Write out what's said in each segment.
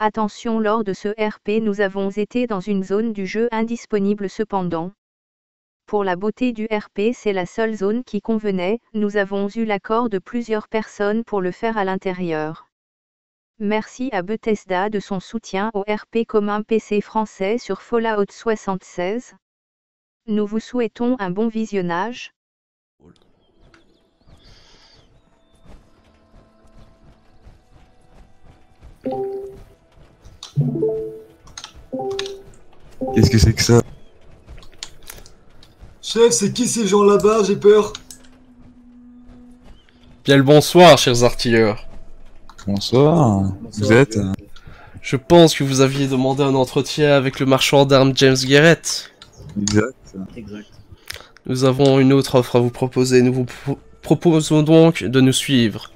Attention lors de ce RP nous avons été dans une zone du jeu indisponible cependant. Pour la beauté du RP c'est la seule zone qui convenait, nous avons eu l'accord de plusieurs personnes pour le faire à l'intérieur. Merci à Bethesda de son soutien au RP commun PC français sur Fallout 76. Nous vous souhaitons un bon visionnage. Qu'est-ce que c'est que ça? Chef, c'est qui ces gens là-bas? J'ai peur. Bien le bonsoir, chers artilleurs. Bonsoir. Vous êtes? Je pense que vous aviez demandé un entretien avec le marchand d'armes James Garrett. Exact. Exact. Nous avons une autre offre à vous proposer. Nous vous pro- proposons donc de nous suivre.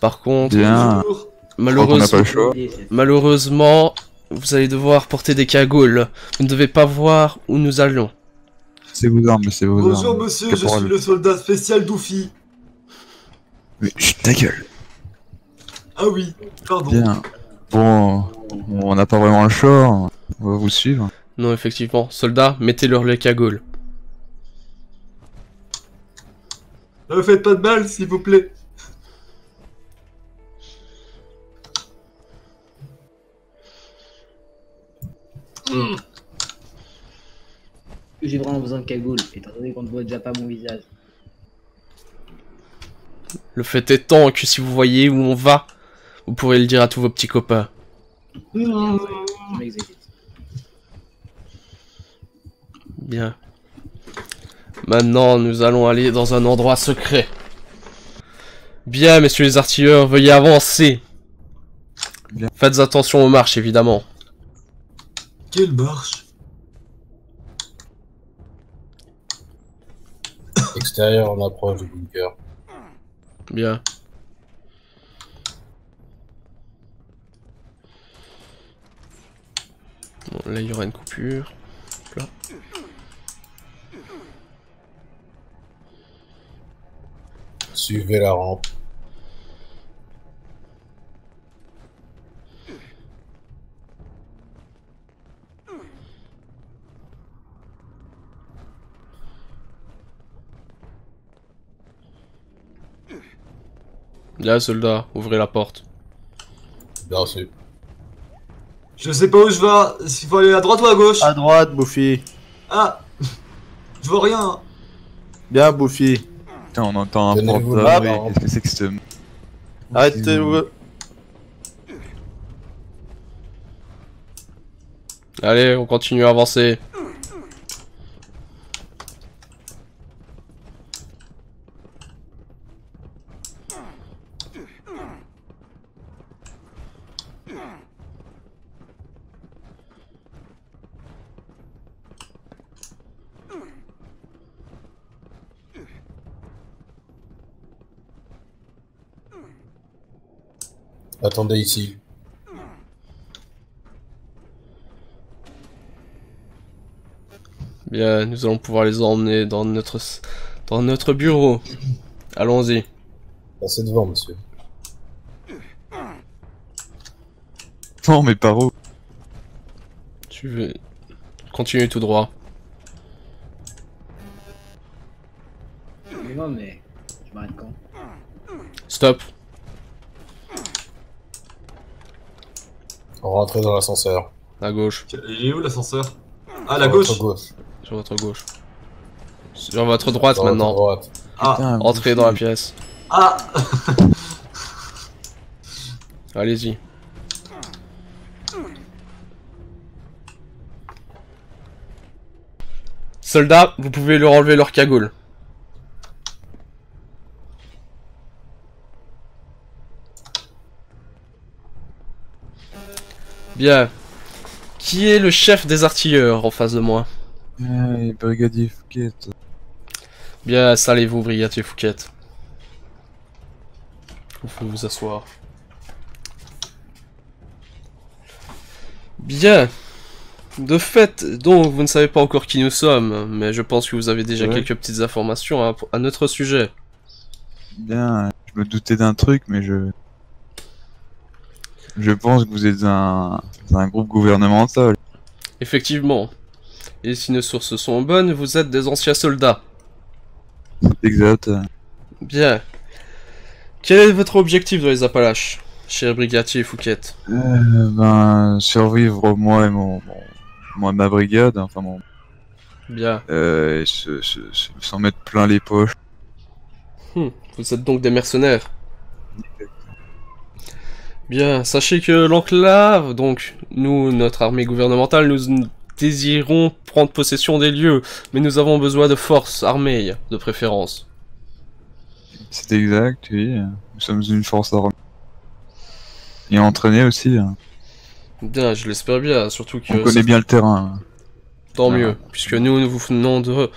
Par contre, Bien. Bonjour. Malheureusement, pas le choix. Idée, chef. malheureusement, vous allez devoir porter des cagoules. Vous ne devez pas voir où nous allons. C'est vos armes, c'est vos Bonjour armes. monsieur, je suis le soldat spécial Doufy. Mais chut, ta gueule. Ah oui, pardon. Bien. Bon, on n'a pas vraiment le choix. On va vous suivre. Non, effectivement. Soldats, mettez-leur les cagoules. Ne me faites pas de mal, s'il vous plaît. J'ai vraiment besoin de cagoule, étant donné qu'on ne voit déjà pas mon visage. Le fait étant que si vous voyez où on va, vous pourrez le dire à tous vos petits copains. M'exécute. Bien. Maintenant, nous allons aller dans un endroit secret. Bien, messieurs les artilleurs, veuillez avancer. Faites attention aux marches, évidemment. Quelle marche Extérieur, on approche du bunker. Bien. Bon, là, il y aura une coupure. Là. Suivez la rampe. Bien, soldat, ouvrez la porte. Bien sûr. Je sais pas où je vais. S'il faut aller à droite ou à gauche À droite, Bouffi. Ah Je vois rien. Bien, Bouffi. Putain, on entend un là, Qu'est-ce que c'est que ce... Arrêtez-vous. Allez, on continue à avancer. Attendez ici. Bien, nous allons pouvoir les emmener dans notre, dans notre bureau. Allons-y. Passez devant, monsieur. Non, mais par où Tu veux... Continue tout droit. Mais non, mais. Je m'arrête quand? Stop. On rentre dans l'ascenseur. À gauche. Il est où l'ascenseur? Ah, la gauche. Sur votre gauche. Sur votre droite Sur votre maintenant. droite. Ah Putain, Entrez dans la pièce. Ah Allez-y. Soldats, vous pouvez leur enlever leur cagoule. Bien. Qui est le chef des artilleurs en face de moi Hey, brigadier Fouquet. Bien, installez-vous, brigadier Fouquet. Vous pouvez vous asseoir. Bien. De fait, donc, vous ne savez pas encore qui nous sommes, mais je pense que vous avez déjà Ouais. quelques petites informations à, à notre sujet. Bien, je me doutais d'un truc, mais je... Je pense que vous êtes un, un groupe gouvernemental. Effectivement. Et si nos sources sont bonnes, vous êtes des anciens soldats. Exact. Bien. Quel est votre objectif dans les Appalaches, cher brigadier Fouquet? Euh, ben, survivre moi et mon, mon- moi ma brigade, enfin mon, Bien. euh, et se, se- se- s'en mettre plein les poches. Hmm, Vous êtes donc des mercenaires. Bien, sachez que l'enclave, donc nous, notre armée gouvernementale, nous désirons prendre possession des lieux, mais nous avons besoin de forces armées, de préférence. C'est exact, oui. Nous sommes une force armée. Et entraînée aussi. hein. Bien, je l'espère bien, surtout que On connaît bien le terrain. tant Ah. mieux, puisque nous, nous venons de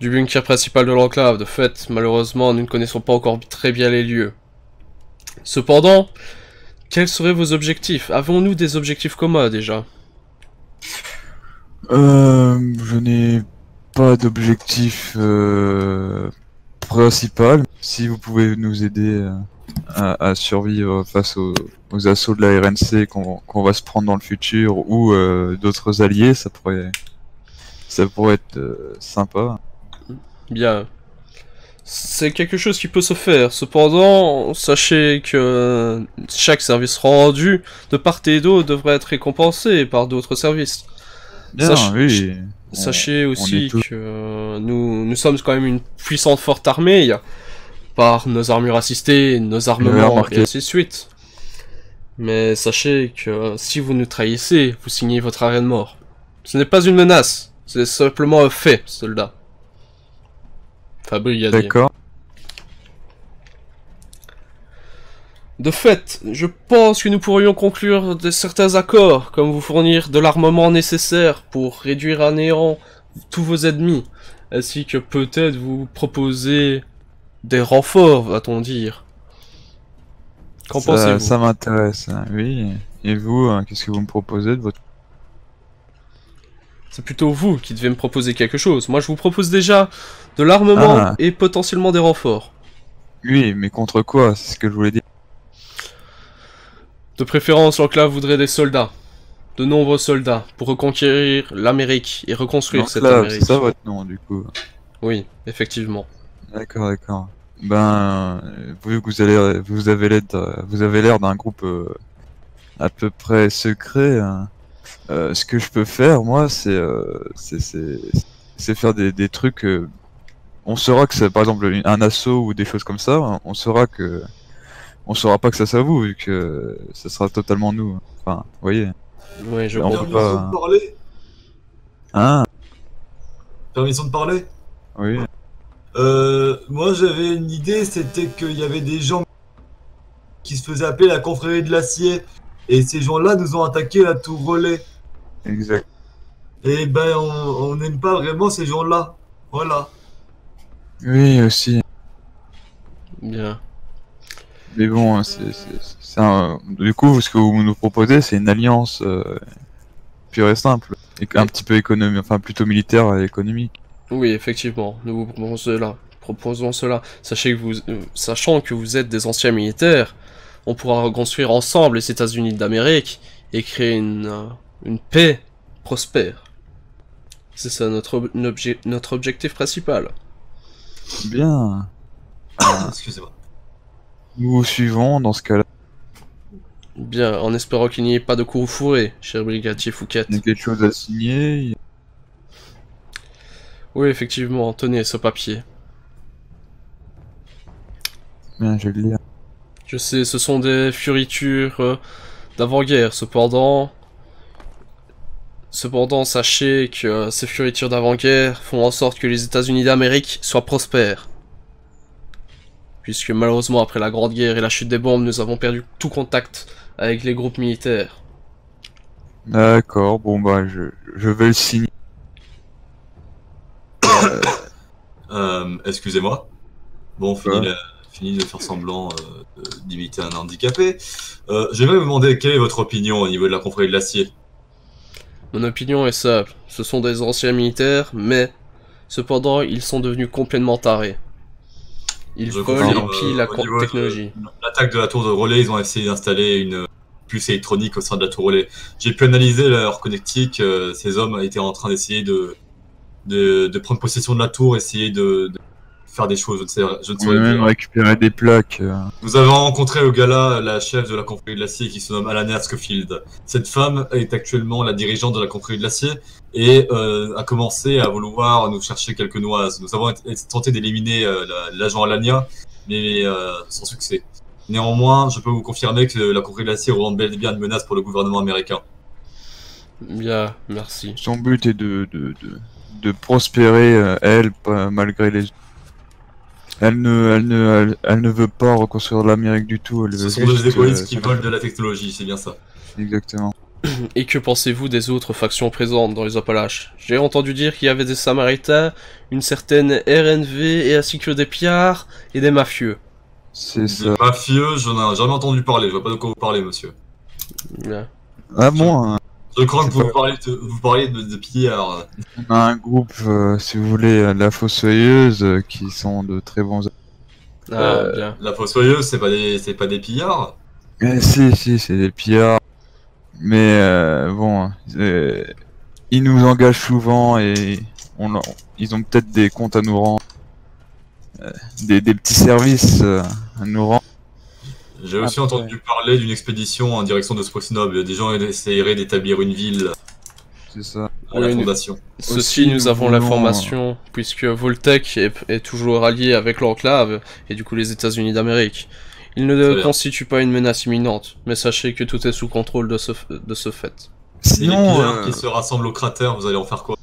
du bunker principal de l'enclave. De fait, malheureusement, nous ne connaissons pas encore très bien les lieux. Cependant, quels seraient vos objectifs? Avons-nous des objectifs communs déjà? Euh, je n'ai pas d'objectif euh, principal. Si vous pouvez nous aider euh, à, à survivre face aux, aux assauts de la RNC qu'on qu'on va se prendre dans le futur ou euh, d'autres alliés, ça pourrait, ça pourrait être euh, sympa. Bien. C'est quelque chose qui peut se faire. Cependant, sachez que chaque service rendu de part et d'autre devrait être récompensé par d'autres services. Bien, Sach- oui. On- Sachez aussi que nous, nous sommes quand même une puissante forte armée par nos armures assistées, nos armements et ainsi de suite. Mais sachez que si vous nous trahissez, vous signez votre arrêt de mort. Ce n'est pas une menace, c'est simplement un fait, soldat. Enfin, brigadier. D'accord. De fait, je pense que nous pourrions conclure de certains accords, comme vous fournir de l'armement nécessaire pour réduire à néant tous vos ennemis, ainsi que peut-être vous proposer des renforts, va-t-on dire. Qu'en Ça, pensez-vous? ça m'intéresse, hein, oui. Et vous, hein, qu'est-ce que vous me proposez de votre C'est plutôt vous qui devez me proposer quelque chose. Moi, je vous propose déjà de l'armement Ah. et potentiellement des renforts. Oui, mais contre quoi? C'est ce que je voulais dire. De préférence, l'enclave voudrait des soldats. De nombreux soldats pour reconquérir l'Amérique et reconstruire cette Amérique. c'est ça votre nom, du coup. Oui, effectivement. D'accord, d'accord. Ben, vu que vous allez, vous avez l'air, de- vous avez l'air d'un groupe euh, à peu près secret. hein. Euh, ce que je peux faire, moi, c'est, euh, c'est, c'est, c'est faire des, des trucs. euh, on saura que c'est, par exemple, un assaut ou des choses comme ça. hein, On saura que, on saura pas que ça c'est vous, vu que ce sera totalement nous. Enfin, vous voyez. Oui, je On peut pas- de parler Hein? Permission de parler Oui. Euh, moi j'avais une idée, c'était qu'il y avait des gens qui se faisaient appeler la confrérie de l'acier. Et ces gens-là nous ont attaqué la tour relais. Exact. Et ben on n'aime pas vraiment ces gens-là. Voilà. Oui, aussi. Bien. Mais bon, c'est, un... du coup, ce que vous nous proposez, c'est une alliance euh, pure et simple, et un petit peu économique, enfin plutôt militaire et économique. Oui, effectivement, nous vous proposons cela. Proposons cela. Sachez que vous, euh, sachant que vous êtes des anciens militaires, on pourra reconstruire ensemble les États-Unis d'Amérique et créer une, euh, une paix prospère. C'est ça notre, ob- obje- notre objectif principal. Bien. Excusez-moi. Nous vous suivons dans ce cas-là. Bien, en espérant qu'il n'y ait pas de coup fourré, cher brigadier Fouquet. Il y a quelque chose à signer. Oui, effectivement, tenez ce papier. Bien, je vais le lire. Je sais, ce sont des fioritures euh, d'avant-guerre, cependant... Cependant, sachez que euh, ces fioritures d'avant-guerre font en sorte que les États-Unis d'Amérique soient prospères. Puisque malheureusement, après la Grande Guerre et la chute des bombes, nous avons perdu tout contact avec les groupes militaires. D'accord, bon bah je, je vais le signer. Euh, excusez-moi. Bon, Ouais. la- fini de faire semblant euh, d'imiter un handicapé. Euh, J'aimerais vous demander quelle est votre opinion au niveau de la confrérie de l'acier. Mon opinion est simple, ce sont des anciens militaires, mais cependant ils sont devenus complètement tarés. Ils Je volent et pillent euh, la technologie. L'attaque de la tour de relais, ils ont essayé d'installer une, puces électroniques au sein de la tour relais. J'ai pu analyser leur connectique. euh, ces hommes étaient en train d'essayer de, de, de prendre possession de la tour, essayer de, de faire des choses. Je ne sais, je ne On saurais a même dire. récupéré des plaques. euh. Nous avons rencontré au gala la chef de la confrérie de l'acier qui se nomme Alana Schofield. Cette femme est actuellement la dirigeante de la confrérie de l'acier et euh, a commencé à vouloir nous chercher quelques noises. Nous avons tenté d'éliminer euh, la- l'agent Alania, mais euh, sans succès. Néanmoins, je peux vous confirmer que la confrérie de l'acier représente bel et bien une menace pour le gouvernement américain. Bien, merci. Son but est de, de, de, de prospérer, euh, elle, malgré les... Elle ne, elle, ne, elle, elle ne veut pas reconstruire l'Amérique du tout. Elle Ce veut sont juste, des égoïstes euh, qui volent de la technologie, c'est bien ça. Exactement. Et que pensez-vous des autres factions présentes dans les Appalaches? J'ai entendu dire qu'il y avait des Samaritains, une certaine RNV et ainsi que des pillards et des mafieux. C'est Des ça. mafieux, je n'en ai jamais entendu parler. Je vois pas de quoi vous parlez, monsieur. Bien. Ah bon, hein, Je crois que vous pas- parlez de, vous parlez de, de pillards. on a un groupe, euh, si vous voulez, euh, la Fossoyeuse, euh, qui sont de très bons... Ah, Euh, bien. La fossoyeuse, c'est pas des, c'est pas des pillards? Eh, si, si, c'est des pillards. Mais euh, bon, euh, ils nous engagent souvent et on, ils ont peut-être des comptes à nous rendre. Euh, des, des petits services euh, à nous rendre. J'ai aussi Après. entendu parler d'une expédition en direction de Spoxnob. Des gens essaieraient d'établir une ville C'est ça. à la Oui, fondation. Ceci, nous nous avons voulons, l'information, puisque Voltec est, est toujours allié avec l'enclave, et du coup les États-Unis d'Amérique. Il ne constitue pas une menace imminente, mais sachez que tout est sous contrôle de ce, de ce fait. Sinon, euh, qui se rassemblent au cratère, vous allez en faire quoi?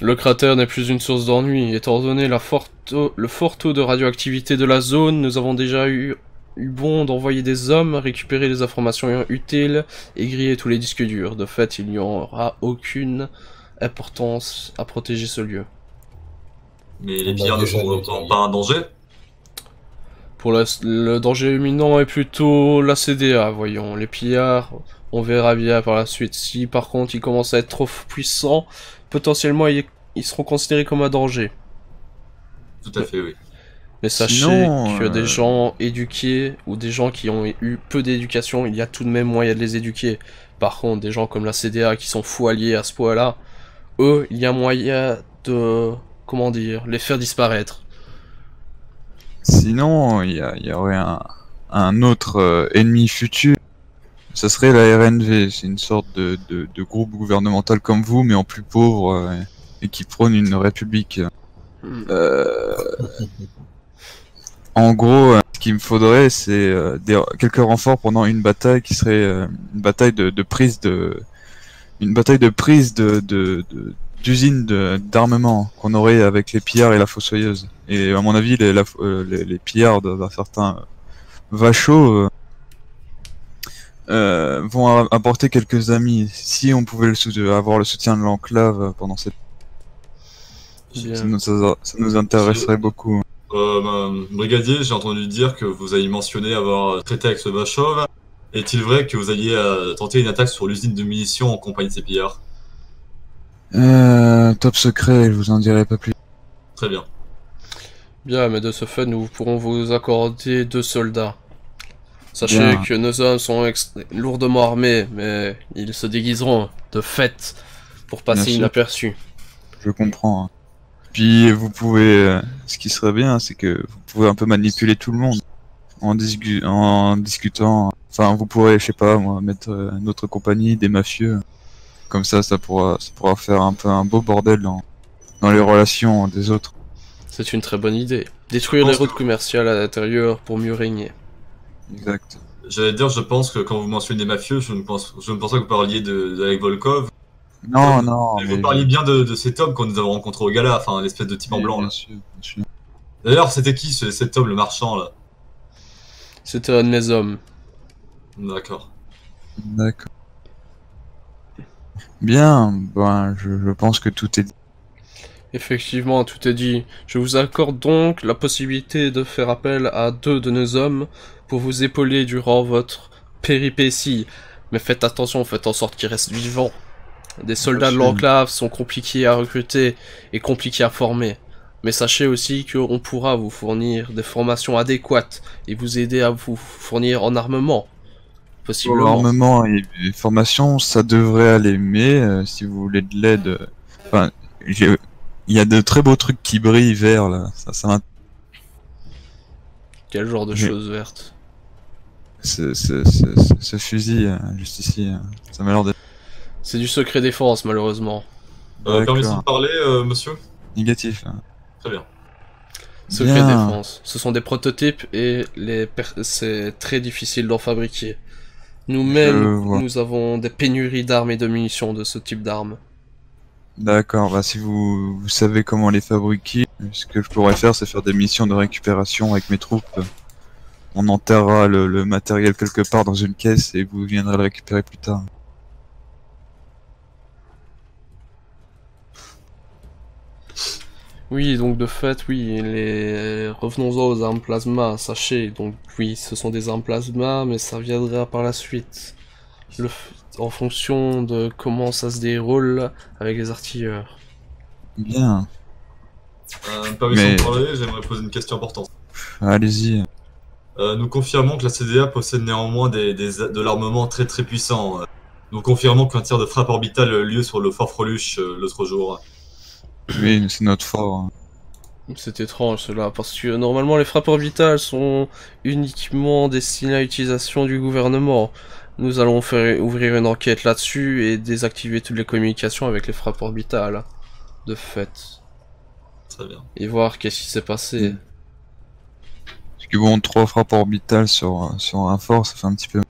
Le cratère n'est plus une source d'ennui, étant donné la forte le fort taux de radioactivité de la zone, nous avons déjà eu, bon d'envoyer des hommes récupérer les informations utiles et griller tous les disques durs. De fait, il n'y aura aucune importance à protéger ce lieu. Mais les pillards ne sont pas un danger? Pour la- le danger imminent est plutôt la CDA, voyons. Les pillards, on verra bien par la suite. Si par contre ils commencent à être trop puissants, potentiellement ils, ils seront considérés comme un danger. Tout à fait, oui. Mais sachez Sinon, que euh, des gens éduqués ou des gens qui ont eu peu d'éducation, il y a tout de même moyen de les éduquer. Par contre, des gens comme la CDA qui sont fous alliés à ce point-là, eux, il y a moyen de, comment dire, les faire disparaître. sinon, il y, aurait un, un autre euh, ennemi futur. Ça serait la RNV. C'est une sorte de, de, de groupe gouvernemental comme vous, mais en plus pauvre euh, et qui prône une république. Hmm. Euh, en gros, euh, ce qu'il me faudrait, c'est euh, des- quelques renforts pendant une bataille qui serait euh, une bataille de, de prise de une bataille de prise de de- de- d'usine d'armement qu'on aurait avec les pillards et la fossoyeuse. Et à mon avis, les, la- les, les pillards d'un certain Vachaud euh, vont apporter quelques amis. Si on pouvait le avoir le soutien de l'enclave pendant cette, Bien. ça nous, ça- ça nous intéresserait beaucoup. Euh, ben, brigadier, j'ai entendu dire que vous avez mentionné avoir traité avec ce Vachov. Est-il vrai que vous alliez euh, tenter une attaque sur l'usine de munitions en compagnie de ces pillards? Euh, top secret, je vous en dirai pas plus. Très bien. Bien, mais de ce fait, nous pourrons vous accorder deux soldats. Sachez Bien. que nos hommes sont lourdement armés, mais ils se déguiseront de fait pour passer inaperçus. Je comprends. Puis vous pouvez, euh, ce qui serait bien, c'est que vous pouvez un peu manipuler tout le monde en, discu- en discutant. Enfin, vous pourrez, je sais pas, moi, mettre euh, notre compagnie des mafieux. Comme ça, ça pourra, ça pourra faire un peu un beau bordel dans, dans les relations des autres. C'est une très bonne idée. Détruire les routes que- commerciales à l'intérieur pour mieux régner. Exact. J'allais dire, je pense que quand vous mentionnez des mafieux, je ne pense, je ne pense pas que vous parliez de, d'Alec Volkov. Non, non, mais vous parliez bien de, de cet homme qu'on nous avons rencontré au gala, enfin l'espèce de type en blanc. bien Là. sûr, bien sûr. D'ailleurs, c'était qui ce- cet homme, le marchand là? C'était un de mes hommes. D'accord. D'accord. Bien, ben, je, je pense que tout est dit. Effectivement, tout est dit. Je vous accorde donc la possibilité de faire appel à deux de nos hommes pour vous épauler durant votre péripétie. Mais faites attention, faites en sorte qu'ils restent vivants. Des soldats de l'enclave sont compliqués à recruter et compliqués à former. Mais sachez aussi qu'on pourra vous fournir des formations adéquates et vous aider à vous fournir en armement. Possiblement. l'armement et les formations, ça devrait aller, mais euh, si vous voulez de l'aide, enfin, il y a de très beaux trucs qui brillent vert là. Ça, Quel genre de Mais- choses vertes? ce, ce, ce, ce- ce fusil euh, juste ici, euh, ça m'a l'air d'être C'est du secret défense, malheureusement. Euh, permettez de parler, euh, monsieur négatif. hein. Très bien. Secret Bien. défense. Ce sont des prototypes et les per- c'est très difficile d'en fabriquer. Nous-mêmes, nous avons des pénuries d'armes et de munitions de ce type d'armes. D'accord, bah si vous, vous savez comment les fabriquer, ce que je pourrais faire, c'est faire des missions de récupération avec mes troupes. On enterrera le, le matériel quelque part dans une caisse et vous viendrez le récupérer plus tard. Oui, donc de fait, oui, les... revenons-en aux armes plasma, sachez, donc oui, ce sont des armes plasma, mais ça viendra par la suite. Le f- En fonction de comment ça se déroule avec les artilleurs. Bien, Euh, permettez Mais- de parler, j'aimerais poser une question importante. allez-y. Euh, nous confirmons que la CDA possède néanmoins des, des- de l'armement très très puissant. Nous confirmons qu'un tir de frappe orbitale a eu lieu sur le Fort Freluche euh, l'autre jour. Oui, c'est notre fort. hein. C'est étrange cela, parce que normalement les frappes orbitales sont uniquement destinées à l'utilisation du gouvernement. Nous allons faire ouvrir une enquête là-dessus et désactiver toutes les communications avec les frappes orbitales. De fait. Très bien. Et voir qu'est-ce qui s'est passé. Mm. Parce que bon, trois frappes orbitales sur, sur un fort, ça fait un petit peu...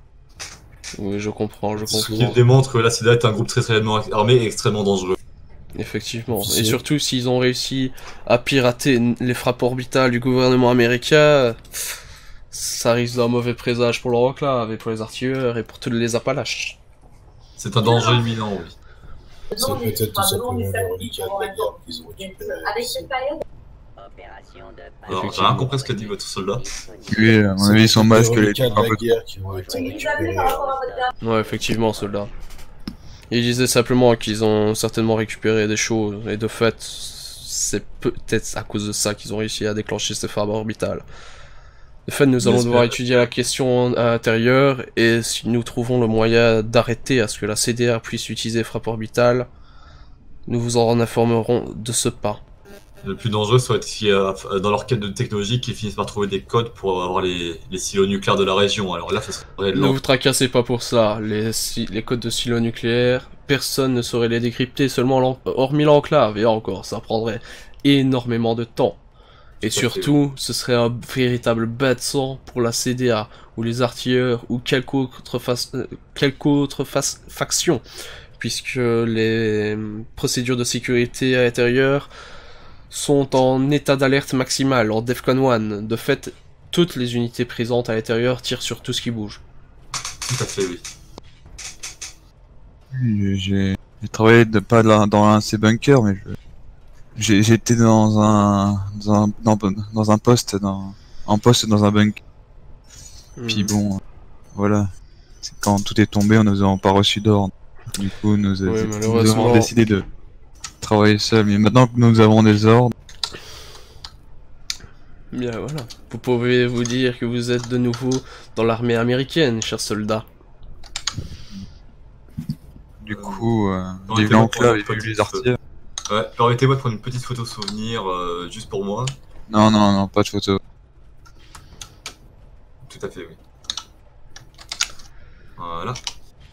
Oui, je comprends, je Ce qui comprends. démontre que la CDA est un groupe très très armé et extrêmement dangereux. Effectivement. Et surtout s'ils ont réussi à pirater les frappes orbitales du gouvernement américain, ça risque d'un mauvais présage pour l'Euroclave et pour les artilleurs et pour tous les Appalaches. C'est un danger imminent, oui. C'est peut-être tout simplement qu'ils ont Alors, j'ai rien compris ce qu'a dit votre soldat. Oui, à mon avis, ils sont masques, les un peu... Ouais, effectivement, soldat. Ils disaient simplement qu'ils ont certainement récupéré des choses, et de fait, c'est peut-être à cause de ça qu'ils ont réussi à déclencher ces frappes orbitales. De fait, nous allons devoir étudier la question à l'intérieur, et si nous trouvons le moyen d'arrêter à ce que la CDR puisse utiliser les frappes orbitales, nous vous en informerons de ce pas. Le plus dangereux serait qu'il y a, euh, dans leur quête de technologie qu'ils finissent par trouver des codes pour avoir les, les silos nucléaires de la région. Alors là, ça serait Ne vous tracassez pas pour ça. Les, si- les codes de silo nucléaire, personne ne saurait les décrypter, seulement hormis l'enclave. Et encore, ça prendrait énormément de temps. Et surtout, ce serait un véritable bas de sang pour la CDA, ou les artilleurs, ou quelque autre, euh, quelque autre faction. Puisque les procédures de sécurité à l'intérieur sont en état d'alerte maximale, en DEFCON 1. De fait, toutes les unités présentes à l'intérieur tirent sur tout ce qui bouge. Tout à fait, oui. Oui, J'ai travaillé de, pas là- dans un de ces bunkers, mais je- j'ai j'étais dans un dans un dans, dans un poste dans en poste dans un bunker. Puis Hmm. bon, euh, voilà. Quand tout est tombé, on nous a pas reçu d'ordre. Du coup, nous, Oui, malheureusement. avons décidé de travailler seul. Mais maintenant que nous avons des ordres, Bien voilà. Vous pouvez vous dire que vous êtes de nouveau dans l'armée américaine, chers soldats. du coup, euh, était l'enclave et les. Ouais, permettez-moi de prendre une petite photo souvenir euh, juste pour moi. Non, non, non, pas de photo. Tout à fait, oui. Voilà.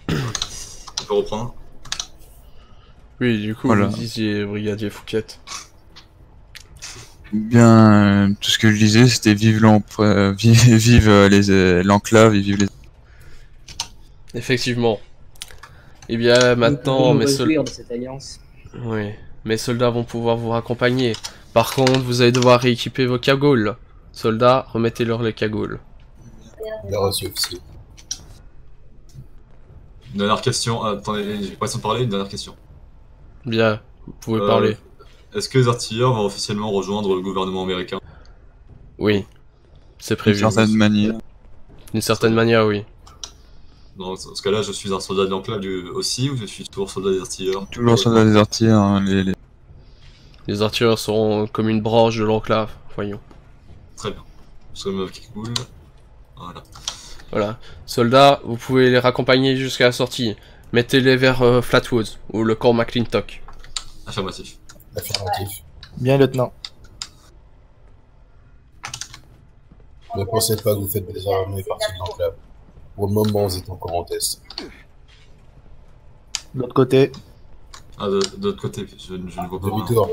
On peut reprendre. Oui, du coup, Voilà. vous disiez brigadier Fouquet. Bien, euh, tout ce que je disais, c'était vive l'empre- euh, vive, vive euh, les euh, l'enclave et vive les. Effectivement. Eh bien, maintenant, mes, pouvons sol- réjouir de cette alliance. oui. mes soldats vont pouvoir vous raccompagner. Par contre, vous allez devoir rééquiper vos cagoules. Soldats, remettez-leur les cagoules. Bien reçu, officier. Une dernière question. Attendez, j'ai pas de parler. Une dernière question. Bien, vous pouvez Euh, parler. Est-ce que les artilleurs vont officiellement rejoindre le gouvernement américain? Oui. C'est D'une prévu. certaine manière. D'une certaine manière, oui. Dans ce cas-là, je suis un soldat de l'enclave aussi ou je suis toujours soldat des artilleurs Toujours soldat des artilleurs, hein, les, les- Les artilleurs seront comme une branche de l'enclave, voyons. Très bien. Je me qui cool. Voilà. Voilà. Soldats, vous pouvez les raccompagner jusqu'à la sortie. Mettez-les vers euh, Flatwood ou le camp McClintock. Affirmatif. Affirmatif. Bien, lieutenant. Ne pensez pas que vous faites désormais partie de l'enclave. Pour le moment, vous êtes encore en test. De l'autre côté. Ah, de, de l'autre côté, je, je ne vois pas. Demi-tour.